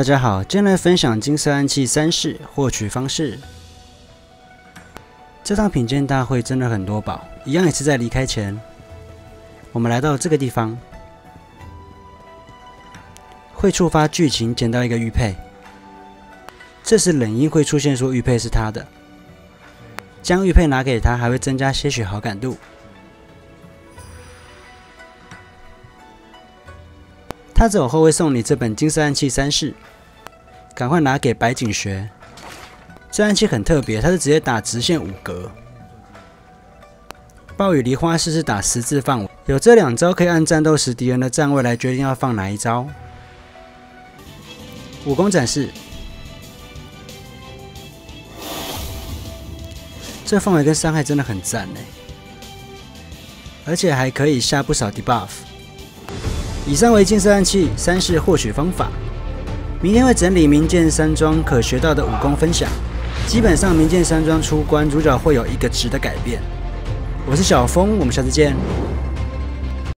大家好，今天来分享金色暗器三式获取方式。这趟品鉴大会真的很多宝，一样也是在离开前，我们来到这个地方，会触发剧情捡到一个玉佩，这时冷音会出现说玉佩是他的，将玉佩拿给他还会增加些许好感度。他走后会送你这本金色暗器三式，赶快拿给白景学。这暗器很特别，它是直接打直线五格。暴雨梨花式是打十字范围，有这两招可以按战斗时敌人的站位来决定要放哪一招。武功展示，这范围跟伤害真的很赞哎，而且还可以下不少 debuff。以上为金色暗器三式获取方法。明天会整理名剑山庄可学到的武功分享。基本上名剑山庄出关，主角会有一个值的改变。我是小峰，我们下次见。